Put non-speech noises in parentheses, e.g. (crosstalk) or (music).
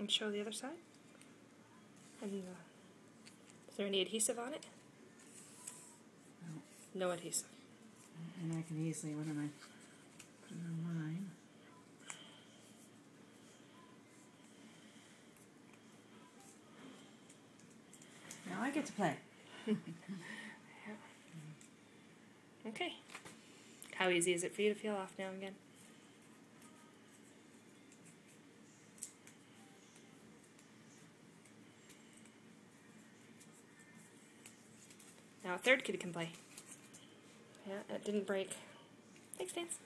And show the other side. And uh, is there any adhesive on it? No. No adhesive. And I can easily, when am I? Put it on mine. Now I get to play. (laughs) Okay. How easy is it for you to feel off now again? Now a third kid can play. Yeah, it didn't break. Thanks, Dance.